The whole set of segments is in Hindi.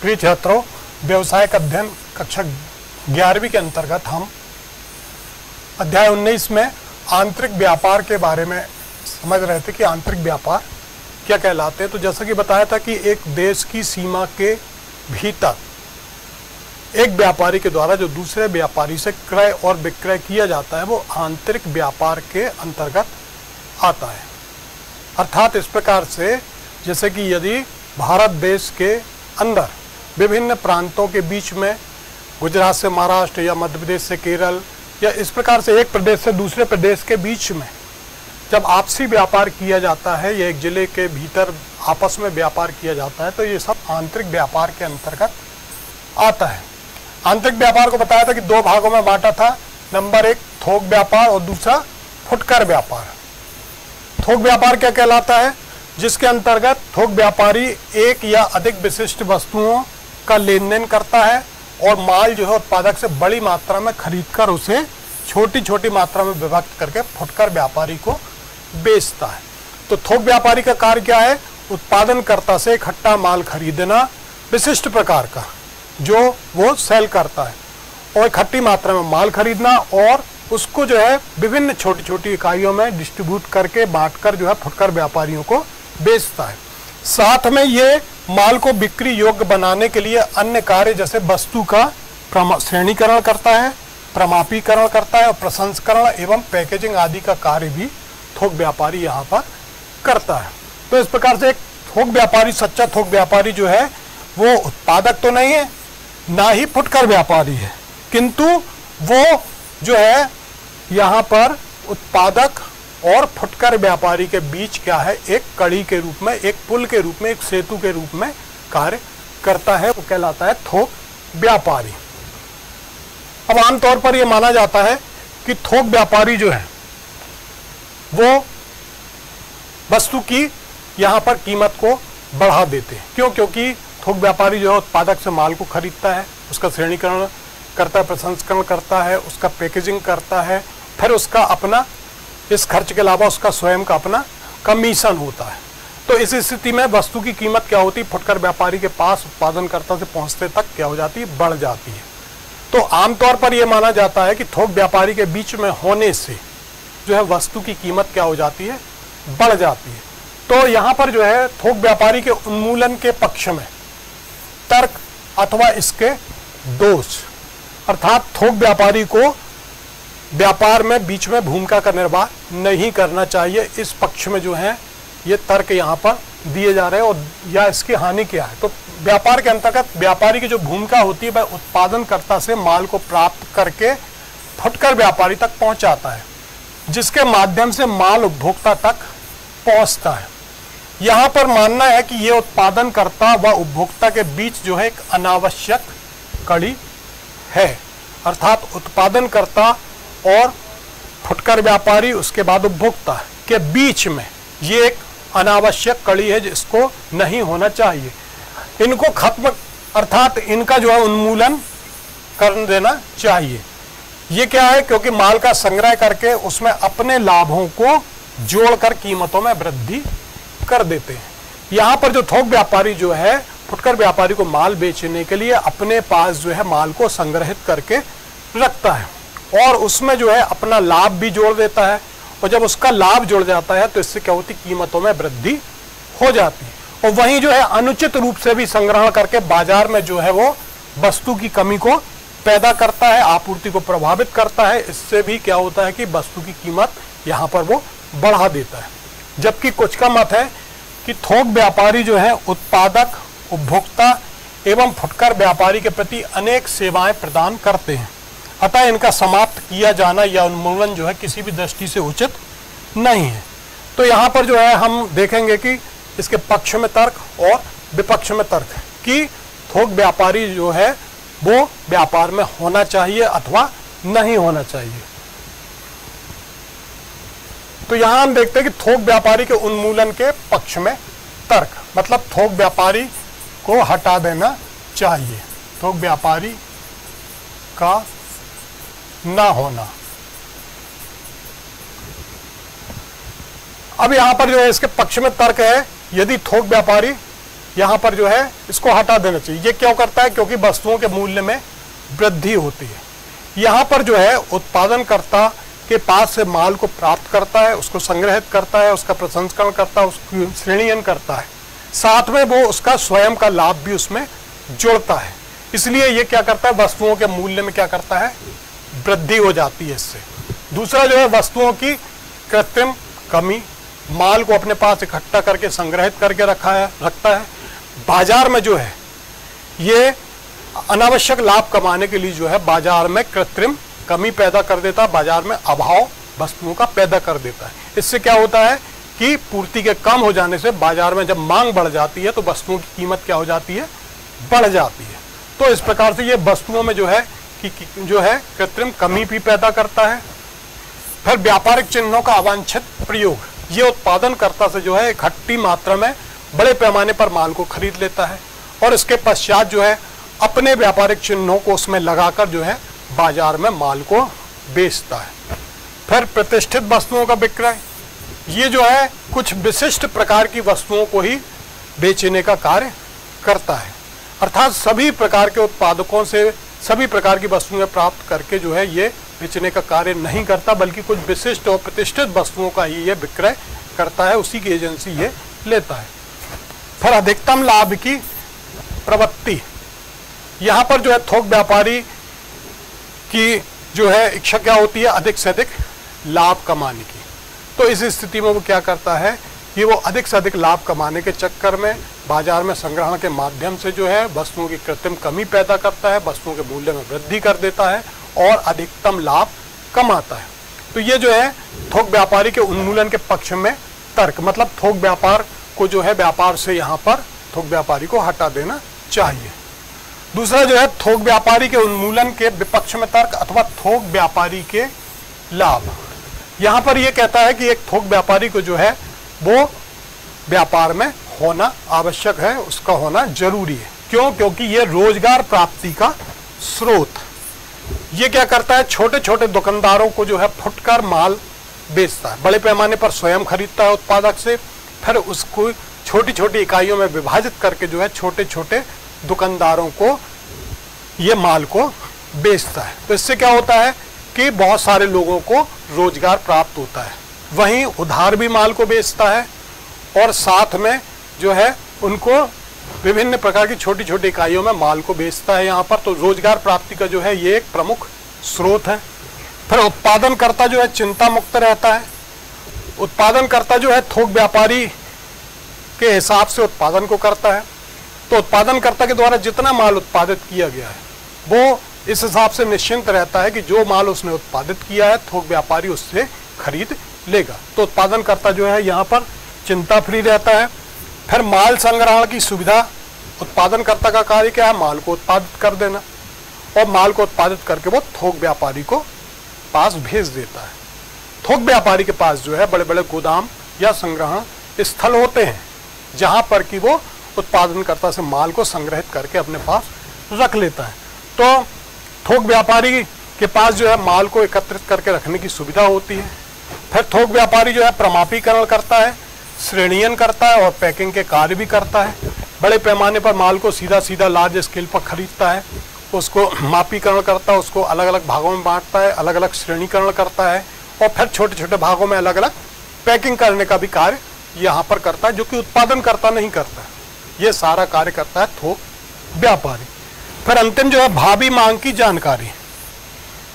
प्रिय छात्रों व्यवसायिक अध्ययन कक्षा ग्यारहवीं के अंतर्गत हम अध्याय 19 में आंतरिक व्यापार के बारे में समझ रहे थे कि आंतरिक व्यापार क्या कहलाते हैं। तो जैसा कि बताया था कि एक देश की सीमा के भीतर एक व्यापारी के द्वारा जो दूसरे व्यापारी से क्रय और विक्रय किया जाता है, वो आंतरिक व्यापार के अंतर्गत आता है। अर्थात इस प्रकार से जैसे कि यदि भारत देश के अंदर विभिन्न प्रांतों के बीच में, गुजरात से महाराष्ट्र या मध्य प्रदेश से केरल या इस प्रकार से एक प्रदेश से दूसरे प्रदेश के बीच में, जब आपसी व्यापार किया जाता है या एक ज़िले के भीतर आपस में व्यापार किया जाता है तो ये सब आंतरिक व्यापार के अंतर्गत आता है। आंतरिक व्यापार को बताया था कि दो भागों में बांटा था, नंबर एक थोक व्यापार और दूसरा फुटकर व्यापार। थोक व्यापार क्या कहलाता है? जिसके अंतर्गत थोक व्यापारी एक या अधिक विशिष्ट वस्तुओं का लेन देन करता है और माल जो है उत्पादक से बड़ी मात्रा में खरीदकर उसे छोटी छोटी मात्रा में विभक्त करके फुटकर व्यापारी को बेचता है। तो थोक व्यापारी का कार्य क्या है? उत्पादनकर्ता से इकट्ठा माल खरीदना विशिष्ट प्रकार का, जो वो सेल करता है। और इकट्ठी मात्रा में माल खरीदना और उसको जो है विभिन्न छोटी छोटी इकाइयों में डिस्ट्रीब्यूट करके बांटकर जो है फुटकर व्यापारियों को बेचता है। साथ में ये माल को बिक्री योग्य बनाने के लिए अन्य कार्य जैसे वस्तु का श्रेणीकरण करता है, प्रमापीकरण करता है और प्रसंस्करण एवं पैकेजिंग आदि का कार्य भी थोक व्यापारी यहाँ पर करता है। तो इस प्रकार से एक थोक व्यापारी, सच्चा थोक व्यापारी जो है, वो उत्पादक तो नहीं है, ना ही फुटकर व्यापारी है। किंतु वो जो है, यहाँ पर उत्पादक और फुटकर व्यापारी के बीच क्या है? एक कड़ी के रूप में, एक पुल के रूप में, एक सेतु के रूप में कार्य करता है, वो कहलाता है थोक व्यापारी। अब आमतौर पर यह माना जाता है कि थोक व्यापारी जो है, वो वस्तु की यहाँ पर कीमत को बढ़ा देते हैं। क्यों? क्योंकि थोक व्यापारी जो है, उत्पादक से माल को खरीदता है, उसका श्रेणीकरण करता है, प्रसंस्करण करता है, उसका पैकेजिंग करता है, फिर उसका अपना इस खर्च के अलावा उसका स्वयं का अपना कमीशन होता है। तो इस स्थिति में वस्तु की कीमत क्या होती? है फुटकर व्यापारी के पास उत्पादनकर्ता से पहुँचते तक क्या हो जाती? है बढ़ जाती है। तो आमतौर पर यह माना जाता है कि थोक व्यापारी के बीच में होने से जो है वस्तु की कीमत क्या हो जाती है? बढ़ जाती है। तो यहाँ पर जो है थोक व्यापारी के उन्मूलन के पक्ष में तर्क अथवा इसके दोष, अर्थात थोक व्यापारी को व्यापार में, बीच में भूमिका का निर्वाह नहीं करना चाहिए। इस पक्ष में जो है, ये तर्क यहाँ पर दिए जा रहे हैं और या इसकी हानि क्या है? तो व्यापार के अंतर्गत व्यापारी की जो भूमिका होती है, वह उत्पादनकर्ता से माल को प्राप्त करके फुटकर व्यापारी तक पहुंचाता है, जिसके माध्यम से माल उपभोक्ता तक पहुँचता है। यहाँ पर मानना है कि ये उत्पादनकर्ता व उपभोक्ता के बीच जो है एक अनावश्यक कड़ी है, अर्थात उत्पादनकर्ता और फुटकर व्यापारी उसके बाद उपभोक्ता के बीच में ये एक अनावश्यक कड़ी है जिसको नहीं होना चाहिए। इनको खत्म, अर्थात इनका जो है उन्मूलन कर देना चाहिए। ये क्या है? क्योंकि माल का संग्रह करके उसमें अपने लाभों को जोड़कर कीमतों में वृद्धि कर देते हैं। यहाँ पर जो थोक व्यापारी जो है, फुटकर व्यापारी को माल बेचने के लिए अपने पास जो है माल को संग्रहित करके रखता है। और उसमें जो है अपना लाभ भी जोड़ देता है और जब उसका लाभ जुड़ जाता है तो इससे क्या होती कीमतों में वृद्धि हो जाती है। और वहीं जो है अनुचित रूप से भी संग्रहण करके बाज़ार में जो है वो वस्तु की कमी को पैदा करता है, आपूर्ति को प्रभावित करता है। इससे भी क्या होता है कि वस्तु की कीमत यहाँ पर वो बढ़ा देता है। जबकि कुछ का मत है कि थोक व्यापारी जो है उत्पादक, उपभोक्ता एवं फुटकर व्यापारी के प्रति अनेक सेवाएँ प्रदान करते हैं। अतः इनका समाप्त किया जाना या उन्मूलन जो है किसी भी दृष्टि से उचित नहीं है। तो यहाँ पर जो है हम देखेंगे कि इसके पक्ष में तर्क और विपक्ष में तर्क कि थोक व्यापारी जो है वो व्यापार में होना चाहिए अथवा नहीं होना चाहिए। तो यहाँ हम देखते हैं कि थोक व्यापारी के उन्मूलन के पक्ष में तर्क मतलब थोक व्यापारी को हटा देना चाहिए। थोक व्यापारी का ना होना। अब यहाँ पर जो है इसके पक्ष में तर्क है, यदि थोक व्यापारी यहाँ पर जो है इसको हटा देना चाहिए। ये क्यों करता है? क्योंकि वस्तुओं के मूल्य में वृद्धि होती है। यहाँ पर जो है उत्पादनकर्ता के पास से माल को प्राप्त करता है, उसको संग्रहित करता है, उसका प्रसंस्करण करता है, उसकी श्रेणीयन करता है। साथ में वो उसका स्वयं का लाभ भी उसमें जुड़ता है। इसलिए ये क्या करता है? वस्तुओं के मूल्य में क्या करता है? वृद्धि हो जाती है इससे। दूसरा जो है, वस्तुओं की कृत्रिम कमी, माल को अपने पास इकट्ठा करके, संग्रहित करके रखा है, रखता है। बाज़ार में जो है, ये अनावश्यक लाभ कमाने के लिए जो है, बाज़ार में कृत्रिम कमी पैदा कर देता है बाज़ार में अभाव वस्तुओं का पैदा कर देता है। इससे क्या होता है कि पूर्ति के कम हो जाने से बाज़ार में जब मांग बढ़ जाती है तो वस्तुओं की कीमत क्या हो जाती है? बढ़ जाती है। तो इस प्रकार से ये वस्तुओं में जो है कि, जो है कृत्रिम कमी भी पैदा करता है। फिर व्यापारिक चिन्हों का अवांछित प्रयोग ये उत्पादनकर्ता से जो है इकट्ठी मात्रा में बड़े पैमाने पर माल को खरीद लेता है और इसके पश्चात जो है अपने व्यापारिक चिन्हों को उसमें लगाकर जो है बाज़ार में माल को बेचता है। फिर प्रतिष्ठित वस्तुओं का विक्रय ये जो है कुछ विशिष्ट प्रकार की वस्तुओं को ही बेचने का कार्य करता है। अर्थात सभी प्रकार के उत्पादकों से सभी प्रकार की वस्तुएँ प्राप्त करके जो है ये बेचने का कार्य नहीं करता, बल्कि कुछ विशिष्ट और प्रतिष्ठित वस्तुओं का ही ये विक्रय करता है, उसी की एजेंसी ये लेता है। फिर अधिकतम लाभ की प्रवृत्ति। यहाँ पर जो है थोक व्यापारी की जो है इच्छा क्या होती है? अधिक से अधिक लाभ कमाने की। तो इस स्थिति में वो क्या करता है कि वो अधिक से अधिक लाभ कमाने के चक्कर में बाज़ार में संग्रहण के माध्यम से जो है वस्तुओं की कृत्रिम कमी पैदा करता है, वस्तुओं के मूल्य में वृद्धि कर देता है और अधिकतम लाभ कमाता है। तो ये जो है थोक व्यापारी के उन्मूलन के पक्ष में तर्क मतलब थोक व्यापार को जो है व्यापार से यहाँ पर थोक व्यापारी को हटा देना चाहिए। दूसरा जो है थोक व्यापारी के उन्मूलन के विपक्ष में तर्क अथवा थोक व्यापारी के लाभ। यहाँ पर यह कहता है कि एक थोक व्यापारी को जो है वो व्यापार में होना आवश्यक है, उसका होना ज़रूरी है। क्यों? क्योंकि ये रोज़गार प्राप्ति का स्रोत। ये क्या करता है? छोटे छोटे दुकानदारों को जो है फुटकर माल बेचता है। बड़े पैमाने पर स्वयं खरीदता है उत्पादक से, फिर उसको छोटी छोटी इकाइयों में विभाजित करके जो है छोटे छोटे दुकानदारों को ये माल को बेचता है। तो इससे क्या होता है कि बहुत सारे लोगों को रोज़गार प्राप्त होता है। वहीं उधार भी माल को बेचता है और साथ में जो है, उनको विभिन्न प्रकार की छोटी छोटी इकाइयों में माल को बेचता है यहाँ पर। तो रोज़गार प्राप्ति का जो है, ये एक प्रमुख स्रोत है। फिर उत्पादनकर्ता जो है चिंता मुक्त रहता है। उत्पादनकर्ता जो है, थोक व्यापारी के हिसाब से उत्पादन को करता है। तो उत्पादनकर्ता के द्वारा जितना माल उत्पादित किया गया है, वो इस हिसाब से निश्चिंत रहता है कि जो माल उसने उत्पादित किया है, थोक व्यापारी उससे खरीद लेगा। तो उत्पादनकर्ता जो है, यहाँ पर चिंता फ्री रहता है। फिर माल संग्रहण की सुविधा उत्पादनकर्ता का कार्य क्या है? माल को उत्पादित कर देना। और माल को उत्पादित करके वो थोक व्यापारी को पास भेज देता है। थोक व्यापारी के पास जो है बड़े बड़े गोदाम या संग्रहण स्थल होते हैं, जहाँ पर कि वो उत्पादनकर्ता से माल को संग्रहित करके अपने पास रख लेता है। तो थोक व्यापारी के पास जो है, माल को एकत्रित करके रखने की सुविधा होती है। फिर थोक व्यापारी जो है, प्रमापीकरण करता है। श्रेणियन करता है और पैकिंग के कार्य भी करता है। बड़े पैमाने पर माल को सीधा सीधा लार्ज स्केल पर खरीदता है। उसको मापीकरण करता है, उसको अलग अलग भागों में बांटता है अलग अलग श्रेणीकरण करता है और फिर छोटे छोटे भागों में अलग अलग पैकिंग करने का भी कार्य यहाँ पर करता है, जो कि उत्पादन करता नहीं करता। ये सारा कार्य करता है थोक व्यापारी। फिर अंतिम जो है भावी मांग की जानकारी।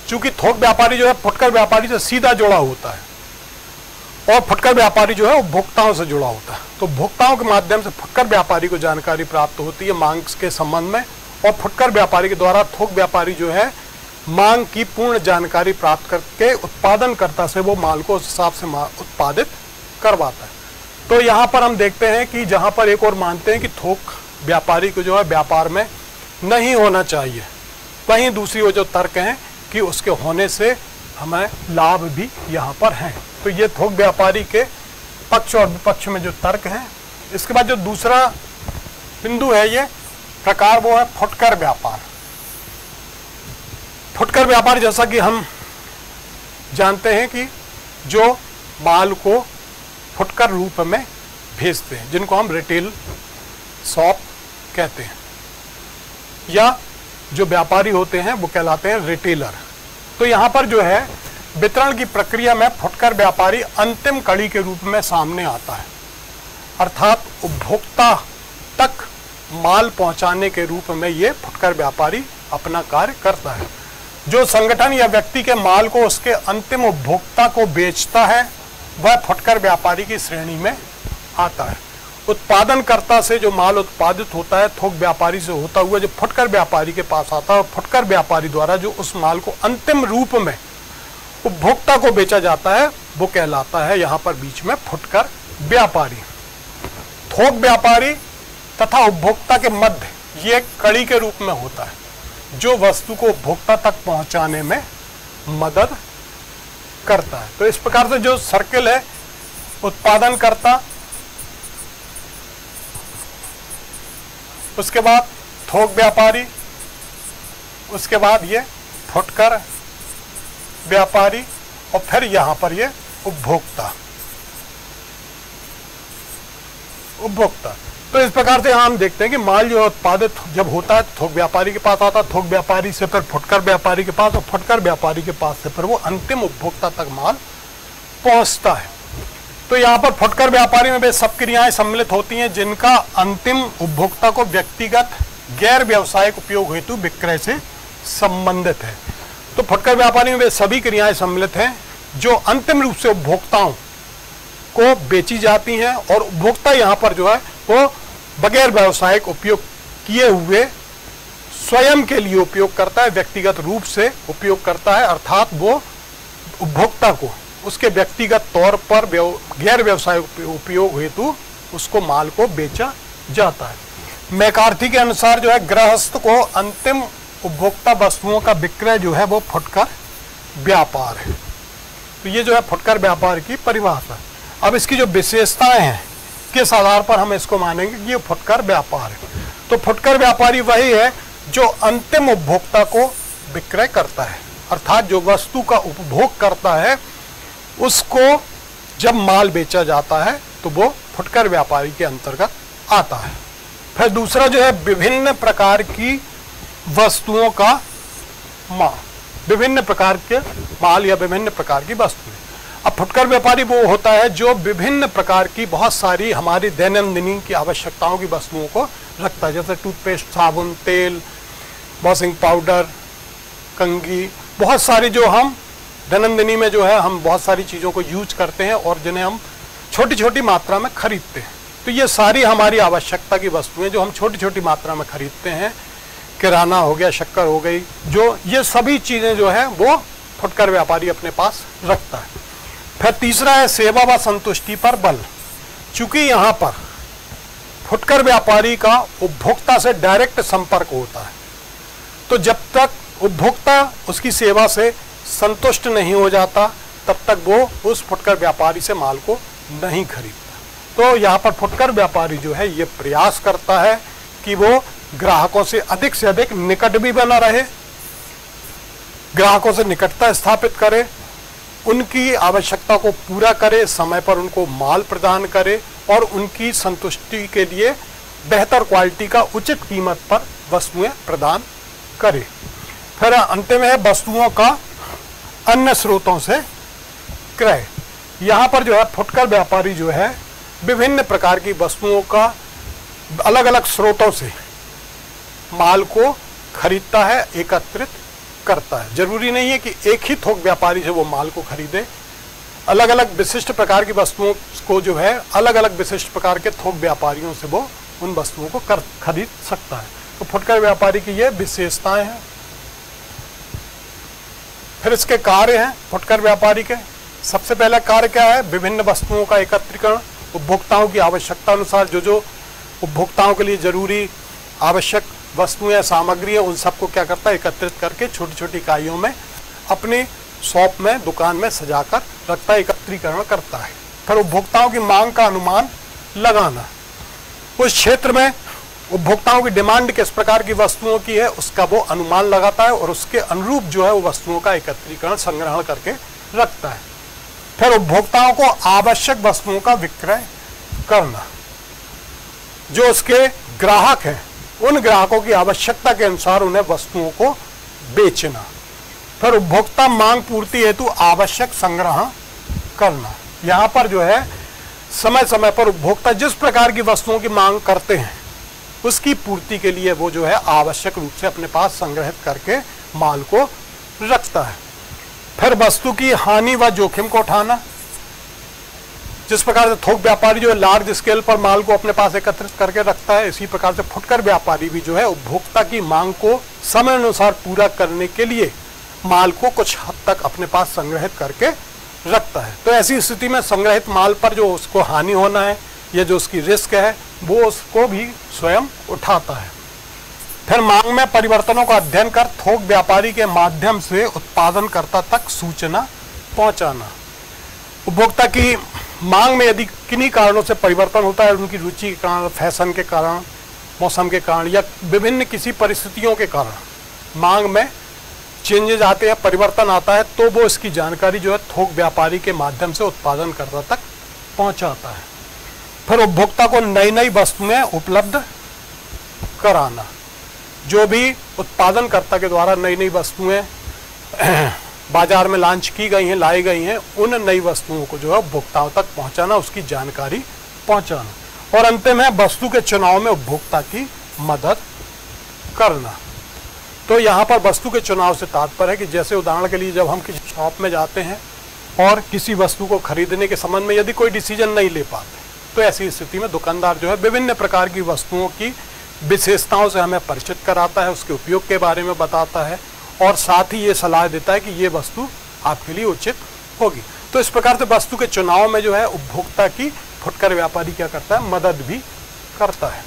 चूँकि थोक व्यापारी जो है, फुटकर व्यापारी से सीधा जुड़ा होता है। और फुटकर व्यापारी जो है, वो से जुड़ा होता है। तो भुगताओं के माध्यम से फुटकर व्यापारी को जानकारी प्राप्त होती है मांग के संबंध में, और फुटकर व्यापारी के द्वारा थोक व्यापारी जो है, मांग की पूर्ण जानकारी प्राप्त करके उत्पादनकर्ता से वो माल को उस हिसाब से उत्पादित करवाता है। तो यहाँ पर हम देखते हैं कि जहाँ पर एक और मानते हैं कि थोक व्यापारी को जो है, व्यापार में नहीं होना चाहिए। वहीं दूसरी वो जो तर्क हैं कि उसके होने से हमें लाभ भी यहाँ पर हैं। तो ये थोक व्यापारी के पक्ष और विपक्ष में जो तर्क है, इसके बाद जो दूसरा बिंदु है ये, प्रकार वो है फुटकर व्यापार। फुटकर व्यापार जैसा कि हम जानते हैं कि जो माल को फुटकर रूप में भेजते हैं, जिनको हम रिटेल शॉप कहते हैं, या जो व्यापारी होते हैं, वो कहलाते हैं रिटेलर। तो यहाँ पर जो है, वितरण की प्रक्रिया में फुटकर व्यापारी अंतिम कड़ी के रूप में सामने आता है। अर्थात उपभोक्ता तक माल पहुँचाने के रूप में ये फुटकर व्यापारी अपना कार्य करता है। जो संगठन या व्यक्ति के माल को उसके अंतिम उपभोक्ता को बेचता है, वह फुटकर व्यापारी की श्रेणी में आता है। उत्पादनकर्ता से जो माल उत्पादित होता है, थोक व्यापारी से होता हुआ जो फुटकर व्यापारी के पास आता है और फुटकर व्यापारी द्वारा जो उस माल को अंतिम रूप में उपभोक्ता को बेचा जाता है, वो कहलाता है यहाँ पर बीच में फुटकर व्यापारी। थोक व्यापारी तथा उपभोक्ता के मध्य ये कड़ी के रूप में होता है, जो वस्तु को उपभोक्ता तक पहुँचाने में मदद करता है। तो इस प्रकार से जो सर्किल है उत्पादन उसके बाद थोक व्यापारी, उसके बाद ये फुटकर व्यापारी और फिर यहाँ पर ये उपभोक्ता। उपभोक्ता। तो इस प्रकार से हम देखते हैं कि माल जो उत्पादित जब होता है, थोक व्यापारी के पास आता है, थोक व्यापारी से फिर फुटकर व्यापारी के पास, और फुटकर व्यापारी के पास से फिर वो अंतिम उपभोक्ता तक माल पहुँचता है। तो यहाँ पर फुटकर व्यापारी में सब क्रियाएँ सम्मिलित होती हैं, जिनका अंतिम उपभोक्ता को व्यक्तिगत गैर व्यवसायिक उपयोग हेतु विक्रय से संबंधित है। तो फुटकर व्यापारी में सभी क्रियाएँ सम्मिलित हैं, जो अंतिम रूप से उपभोक्ताओं को बेची जाती हैं और उपभोक्ता यहाँ पर जो है, वो बगैर व्यवसायिक उपयोग किए हुए स्वयं के लिए उपयोग करता है, व्यक्तिगत रूप से उपयोग करता है, अर्थात वो उपभोक्ता को। उसके व्यक्तिगत तौर पर गैर व्यवसाय उपयोग हेतु उसको माल को बेचा जाता है। मैकार्थी के अनुसार जो है, गृहस्थ को अंतिम उपभोक्ता वस्तुओं का विक्रय जो है, वो फुटकर व्यापार है। तो ये जो है, फुटकर व्यापार की परिभाषा अब इसकी जो विशेषताएँ हैं, किस आधार पर हम इसको मानेंगे कि ये फुटकर व्यापार है। तो फुटकर व्यापारी वही है, जो अंतिम उपभोक्ता को विक्रय करता है। अर्थात जो वस्तु का उपभोग करता है उसको जब माल बेचा जाता है तो वो फुटकर व्यापारी के अंतर्गत आता है। फिर दूसरा जो है, विभिन्न प्रकार की वस्तुओं का माल। विभिन्न प्रकार के माल या विभिन्न प्रकार की वस्तुएँ। अब फुटकर व्यापारी वो होता है जो विभिन्न प्रकार की बहुत सारी हमारी दैनंदिनी की आवश्यकताओं की वस्तुओं को रखता है। जैसे टूथपेस्ट, साबुन, तेल, वॉशिंग पाउडर कंगी बहुत सारी जो हम दैनंदिनी में जो है, हम बहुत सारी चीज़ों को यूज़ करते हैं और जिन्हें हम छोटी छोटी मात्रा में खरीदते हैं। तो ये सारी हमारी आवश्यकता की वस्तुएँ जो हम छोटी छोटी मात्रा में खरीदते हैं। किराना हो गया, शक्कर हो गई, जो ये सभी चीज़ें जो है, वो फुटकर व्यापारी अपने पास रखता है। फिर तीसरा है, सेवा व संतुष्टि पर बल। चूँकि यहाँ पर फुटकर व्यापारी का उपभोक्ता से डायरेक्ट संपर्क होता है तो जब तक उपभोक्ता उसकी सेवा से संतुष्ट नहीं हो जाता, तब तक वो उस फुटकर व्यापारी से माल को नहीं खरीदता। तो यहाँ पर फुटकर व्यापारी जो है, ये प्रयास करता है कि वो ग्राहकों से अधिक से अधिक निकट भी बना रहे, ग्राहकों से निकटता स्थापित करे, उनकी आवश्यकता को पूरा करे, समय पर उनको माल प्रदान करे और उनकी संतुष्टि के लिए बेहतर क्वालिटी का उचित कीमत पर वस्तुएँ प्रदान करे। फिर अंतिम है, वस्तुओं का अन्य स्रोतों से क्रय। यहाँ पर जो है फुटकर व्यापारी जो है, विभिन्न प्रकार की वस्तुओं का अलग अलग स्रोतों से माल को खरीदता है, एकत्रित करता है। ज़रूरी नहीं है कि एक ही थोक व्यापारी से वो माल को खरीदे। अलग अलग विशिष्ट प्रकार की वस्तुओं को जो है अलग अलग विशिष्ट प्रकार के थोक व्यापारियों से वो उन वस्तुओं को कर, खरीद सकता है। तो फुटकर व्यापारी की ये विशेषताएँ हैं। फिर इसके कार्य हैं, फुटकर व्यापारी के। सबसे पहला कार्य क्या है? विभिन्न वस्तुओं का एकत्रीकरण, उपभोक्ताओं की आवश्यकता अनुसार जो जो उपभोक्ताओं के लिए ज़रूरी आवश्यक वस्तुएँ सामग्री है, उन सबको क्या करता है? एकत्रित करके छोटी छोटी इकाइयों में, अपनी शॉप में, दुकान में सजाकर रखता है, एकत्रीकरण करता है। फिर उपभोक्ताओं की मांग का अनुमान लगाना। उस क्षेत्र में उपभोक्ताओं की डिमांड किस प्रकार की वस्तुओं की है, उसका वो अनुमान लगाता है और उसके अनुरूप जो है वो वस्तुओं का एकत्रीकरण, संग्रहण करके रखता है। फिर उपभोक्ताओं को आवश्यक वस्तुओं का विक्रय करना। जो उसके ग्राहक हैं, उन ग्राहकों की आवश्यकता के अनुसार उन्हें वस्तुओं को बेचना। फिर उपभोक्ता मांग पूर्ति हेतु आवश्यक संग्रह करना। यहाँ पर जो है समय समय पर उपभोक्ता जिस प्रकार की वस्तुओं की मांग करते हैं उसकी पूर्ति के लिए वो जो है आवश्यक रूप से अपने पास संग्रहित करके माल को रखता है। फिर वस्तु की हानि व जोखिम को उठाना, जिस प्रकार से थोक व्यापारी जो है लार्ज स्केल पर माल को अपने पास एकत्रित करके रखता है, इसी प्रकार से फुटकर व्यापारी भी जो है उपभोक्ता की मांग को समय अनुसार पूरा करने के लिए माल को कुछ हद तक अपने पास संग्रहित करके रखता है। तो ऐसी स्थिति में संग्रहित माल पर जो उसको हानि होना है या जो उसकी रिस्क है, वो उसको भी स्वयं उठाता है। फिर मांग में परिवर्तनों का अध्ययन कर, थोक व्यापारी के माध्यम से उत्पादनकर्ता तक सूचना पहुंचाना। उपभोक्ता की मांग में यदि किन्हीं कारणों से परिवर्तन होता है, उनकी रुचि के कारण, फ़ैशन के कारण, मौसम के कारण, या विभिन्न किसी परिस्थितियों के कारण मांग में चेंजेज आते हैं, परिवर्तन आता है तो वो इसकी जानकारी जो है, थोक व्यापारी के माध्यम से उत्पादनकर्ता तक पहुंचाता है। फिर उपभोक्ता को नई नई वस्तुएँ उपलब्ध कराना। जो भी उत्पादनकर्ता के द्वारा नई नई वस्तुएँ बाज़ार में लॉन्च की गई हैं, लाई गई हैं, उन नई वस्तुओं को जो है उपभोक्ताओं तक पहुंचाना, उसकी जानकारी पहुंचाना। और अंतिम है वस्तु के चुनाव में उपभोक्ता की मदद करना। तो यहाँ पर वस्तु के चुनाव से तात्पर्य है कि जैसे उदाहरण के लिए जब हम किसी शॉप में जाते हैं और किसी वस्तु को खरीदने के संबंध में यदि कोई डिसीज़न नहीं ले पाते तो ऐसी स्थिति में दुकानदार जो है विभिन्न प्रकार की वस्तुओं की विशेषताओं से हमें परिचित कराता है, उसके उपयोग के बारे में बताता है और साथ ही ये सलाह देता है कि ये वस्तु आपके लिए उचित होगी। तो इस प्रकार से वस्तु के चुनाव में जो है उपभोक्ता की फुटकर व्यापारी क्या करता है? मदद भी करता है।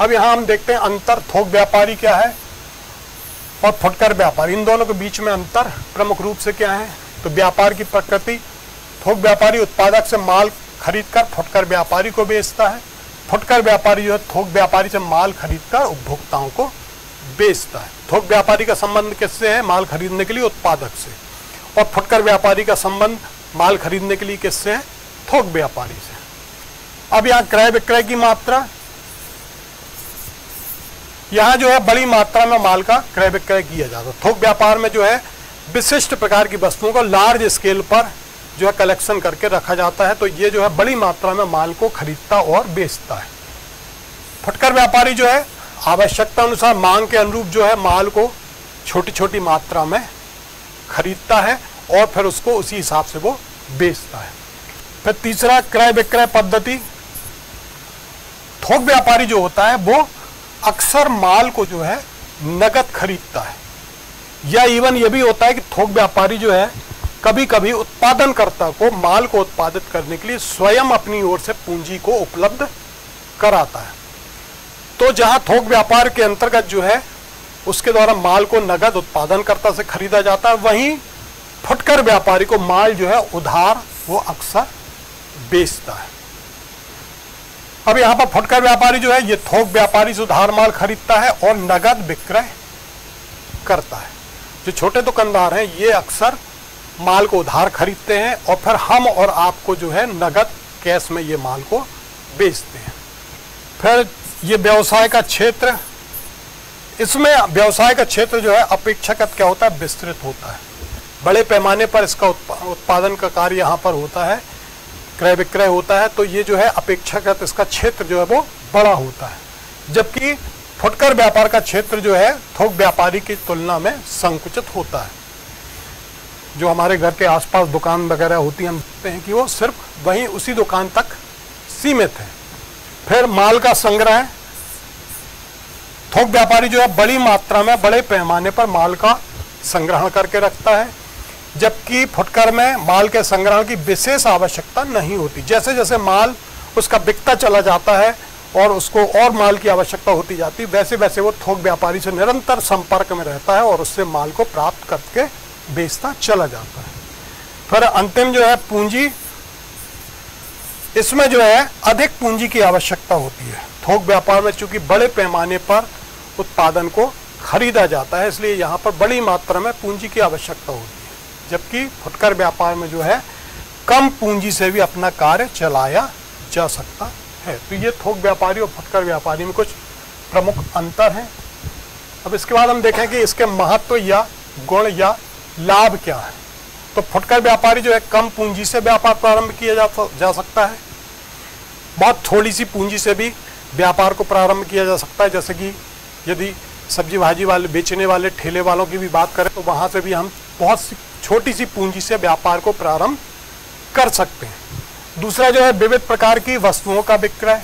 अब यहाँ हम देखते हैं अंतर थोक व्यापारी क्या है और फुटकर व्यापारी। इन दोनों के बीच में अंतर प्रमुख रूप से क्या है? तो व्यापार की प्रकृति थोक व्यापारी उत्पादक से माल खरीदकर फुटकर व्यापारी को बेचता है। फुटकर व्यापारी जो है, थोक व्यापारी से माल खरीदकर उपभोक्ताओं को बेचता है। थोक व्यापारी का संबंध किससे है? माल खरीदने के लिए उत्पादक से। और फुटकर व्यापारी का संबंध माल खरीदने के लिए किससे है? थोक व्यापारी से। अब यहाँ क्रय विक्रय की मात्रा। यहाँ जो है, बड़ी मात्रा में माल का क्रय विक्रय किया जाता है। थोक व्यापार में जो है, विशिष्ट प्रकार की वस्तुओं को लार्ज स्केल पर जो है कलेक्शन करके रखा जाता है तो ये जो है बड़ी मात्रा में माल को खरीदता और बेचता है। फुटकर व्यापारी जो है, आवश्यकता अनुसार मांग के अनुरूप जो है माल को छोटी छोटी मात्रा में खरीदता है और फिर उसको उसी हिसाब से वो बेचता है। फिर तीसरा क्रय विक्रय पद्धति, थोक व्यापारी जो होता है, वो अक्सर माल को जो है नगद खरीदता है। या इवन ये भी होता है कि थोक व्यापारी जो है कभी कभी उत्पादनकर्ता को माल को उत्पादित करने के लिए स्वयं अपनी ओर से पूंजी को उपलब्ध कराता है। तो जहाँ थोक व्यापार के अंतर्गत जो है, उसके द्वारा माल को नगद उत्पादनकर्ता से खरीदा जाता है, वहीं फुटकर व्यापारी को माल जो है, उधार वो अक्सर बेचता है। अब यहाँ पर फुटकर व्यापारी जो है, ये थोक व्यापारी से उधार माल खरीदता है और नगद विक्रय करता है। जो छोटे दुकानदार हैं, ये अक्सर माल को उधार खरीदते हैं और फिर हम और आपको जो है नगद कैश में ये माल को बेचते हैं। फिर ये व्यवसाय का क्षेत्र, इसमें व्यवसाय का क्षेत्र जो है अपेक्षाकृत क्या होता है? विस्तृत होता है। बड़े पैमाने पर इसका उत्पादन का कार्य यहाँ पर होता है, क्रय विक्रय होता है तो ये जो है अपेक्षाकृत इसका क्षेत्र जो है वो बड़ा होता है। जबकि फुटकर व्यापार का क्षेत्र जो है थोक व्यापारी की तुलना में संकुचित होता है। जो हमारे घर के आसपास दुकान वगैरह होती है, हम हैं कि वो सिर्फ़ वहीं उसी दुकान तक सीमित है। फिर माल का संग्रह, थोक व्यापारी जो है, बड़ी मात्रा में, बड़े पैमाने पर माल का संग्रहण करके रखता है, जबकि फुटकर में माल के संग्रहण की विशेष आवश्यकता नहीं होती। जैसे जैसे माल उसका बिकता चला जाता है और उसको और माल की आवश्यकता होती जाती वैसे वैसे वो थोक व्यापारी से निरंतर संपर्क में रहता है और उससे माल को प्राप्त करके बेचता चला जाता है। फिर अंतिम जो है पूंजी, इसमें जो है अधिक पूंजी की आवश्यकता होती है। थोक व्यापार में चूँकि बड़े पैमाने पर उत्पादन को खरीदा जाता है, इसलिए यहाँ पर बड़ी मात्रा में पूंजी की आवश्यकता होती है। जबकि फुटकर व्यापार में जो है कम पूंजी से भी अपना कार्य चलाया जा सकता है। तो ये थोक व्यापारी और फुटकर व्यापारी में कुछ प्रमुख अंतर हैं। अब इसके बाद हम देखें कि इसके महत्व या गुण या लाभ क्या है? तो फुटकर व्यापारी जो है कम पूंजी से व्यापार प्रारंभ किया जा, जा सकता है। बहुत थोड़ी सी पूंजी से भी व्यापार को प्रारंभ किया जा सकता है। जैसे कि यदि सब्ज़ी भाजी वाले बेचने वाले ठेले वालों की भी बात करें तो वहाँ से भी हम बहुत सी छोटी सी पूंजी से व्यापार को प्रारंभ कर सकते हैं। दूसरा जो है विविध प्रकार की वस्तुओं का विक्रय।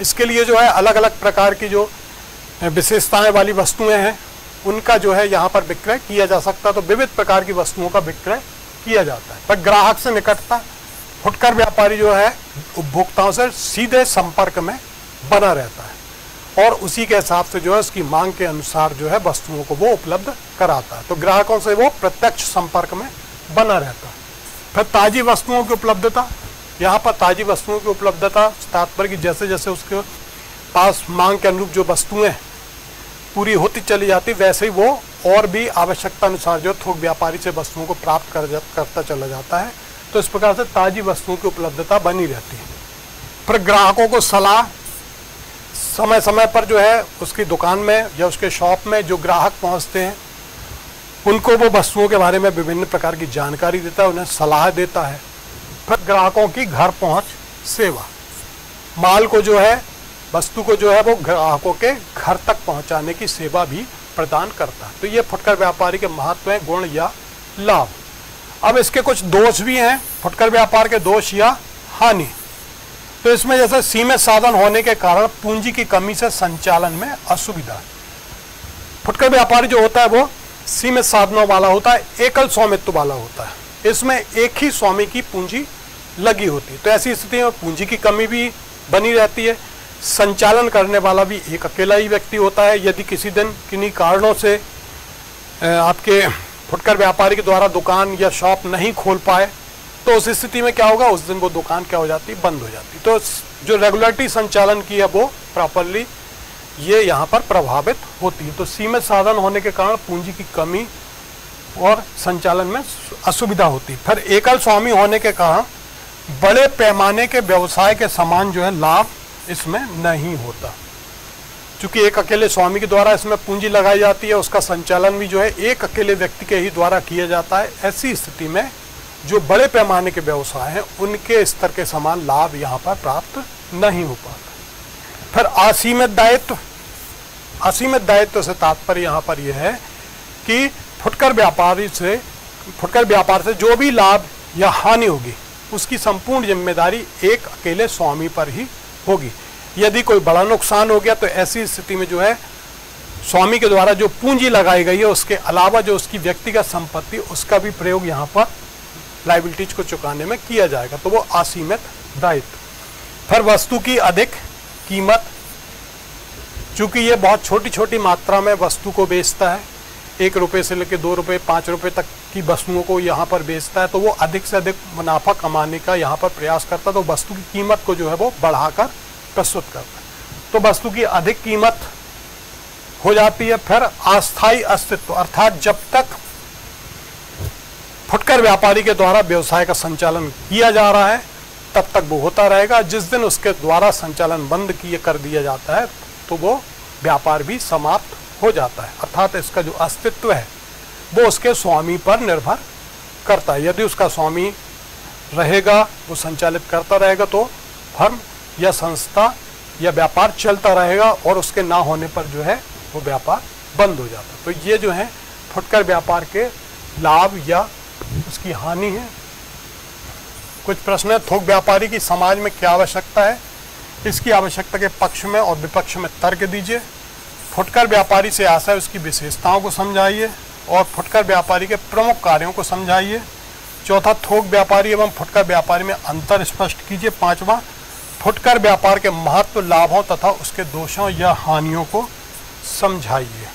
इसके लिए जो है अलग अलग प्रकार की जो विशेषताएँ वाली वस्तुएँ हैं उनका जो है यहाँ पर विक्रय किया जा सकता है तो विविध प्रकार की वस्तुओं का विक्रय किया जाता है। पर ग्राहक से निकटता, फुटकर व्यापारी जो है, उपभोक्ताओं से सीधे संपर्क में बना रहता है और उसी के हिसाब से जो है, उसकी मांग के अनुसार जो है, वस्तुओं को वो उपलब्ध कराता है। तो ग्राहकों से वो प्रत्यक्ष संपर्क में बना रहता है। फिर ताजी वस्तुओं की उपलब्धता, यहाँ पर ताजी वस्तुओं की उपलब्धता, तात्पर्य की जैसे जैसे उसके पास मांग के अनुरूप जो वस्तुएँ पूरी होती चली जाती वैसे ही वो और भी आवश्यकता अनुसार जो थोक व्यापारी से वस्तुओं को प्राप्त कर जा, करता चला जाता है तो इस प्रकार से ताजी वस्तुओं की उपलब्धता बनी रहती है। फिर ग्राहकों को सलाह समय समय पर जो है उसकी दुकान में या उसके शॉप में जो ग्राहक पहुँचते हैं उनको वो वस्तुओं के बारे में विभिन्न प्रकार की जानकारी देता है उन्हें सलाह देता है। फिर ग्राहकों की घर पहुँच सेवा माल को जो है वस्तु को जो है वो ग्राहकों के घर तक पहुँचाने की सेवा भी प्रदान करता है। तो ये फुटकर व्यापारी के महत्व है, गुण या लाभ। अब इसके कुछ दोष भी हैं, फुटकर व्यापार के दोष या हानि। तो इसमें जैसे सीमित साधन होने के कारण पूंजी की कमी से संचालन में असुविधा। फुटकर व्यापारी जो होता है वो सीमित साधनों वाला होता है, एकल स्वामित्व वाला होता है। इसमें एक ही स्वामी की पूंजी लगी होती है। तो ऐसी स्थिति में पूंजी की कमी भी बनी रहती है संचालन करने वाला भी एक अकेला ही व्यक्ति होता है। यदि किसी दिन किन्हीं कारणों से आपके फुटकर व्यापारी के द्वारा दुकान या शॉप नहीं खोल पाए तो उस स्थिति में क्या होगा? उस दिन वो दुकान क्या हो जाती? बंद हो जाती। तो जो रेगुलरिटी संचालन की है वो प्रॉपरली ये यहाँ पर प्रभावित होती है। तो सीमित साधन होने के कारण पूंजी की कमी और संचालन में असुविधा होती है। फिर एकल स्वामी होने के कारण बड़े पैमाने के व्यवसाय के समान जो है लाभ इसमें नहीं होता। क्योंकि एक अकेले स्वामी के द्वारा इसमें पूंजी लगाई जाती है, उसका संचालन भी जो है एक अकेले व्यक्ति के ही द्वारा किया जाता है। ऐसी स्थिति में जो बड़े पैमाने के व्यवसाय हैं, उनके स्तर के समान लाभ यहाँ पर प्राप्त नहीं हो पाता। फिर असीमित दायित्व। असीमित दायित्व से तात्पर्य यहाँ पर यह है कि फुटकर व्यापारी से, फुटकर व्यापार से जो भी लाभ या हानि होगी, उसकी संपूर्ण ज़िम्मेदारी एक अकेले स्वामी पर ही होगी। यदि कोई बड़ा नुकसान हो गया तो ऐसी स्थिति में जो है, स्वामी के द्वारा जो पूंजी लगाई गई है, उसके अलावा जो उसकी व्यक्तिगत संपत्ति, उसका भी प्रयोग यहाँ पर लाइबिलिटीज को चुकाने में किया जाएगा। तो वो असीमित दायित्व। फिर वस्तु की अधिक कीमत, चूँकि ये बहुत छोटी छोटी मात्रा में वस्तु को बेचता है, एक रुपए से लेकर दो रुपए, पाँच रुपए तक की वस्तुओं को यहाँ पर बेचता है तो वो अधिक से अधिक मुनाफा कमाने का यहाँ पर प्रयास करता है तो वस्तु की कीमत को जो है वो बढ़ाकर प्रस्तुत करता है। तो वस्तु की अधिक कीमत हो जाती है, फिर अस्थायी अस्तित्व, अर्थात जब तक फुटकर व्यापारी के द्वारा व्यवसाय का संचालन किया जा रहा है, तब तक वो होता रहेगा। जिस दिन उसके द्वारा संचालन बंद किए कर दिया जाता है तो वो व्यापार भी समाप्त हो जाता है। अर्थात इसका जो अस्तित्व है वो उसके स्वामी पर निर्भर करता है। यदि उसका स्वामी रहेगा, वो संचालित करता रहेगा तो फर्म या संस्था या व्यापार चलता रहेगा और उसके ना होने पर जो है, वो व्यापार बंद हो जाता तो ये जो है, फुटकर व्यापार के लाभ या उसकी हानि है। कुछ प्रश्न है, थोक व्यापारी की समाज में क्या आवश्यकता है? इसकी आवश्यकता के पक्ष में और विपक्ष में तर्क दीजिए। फुटकर व्यापारी से आशा है उसकी विशेषताओं को समझाइए। और फुटकर व्यापारी के प्रमुख कार्यों को समझाइए। चौथा, थोक व्यापारी एवं फुटकर व्यापारी में अंतर स्पष्ट कीजिए। पांचवा, फुटकर व्यापार के महत्व, लाभों तथा उसके दोषों या हानियों को समझाइए।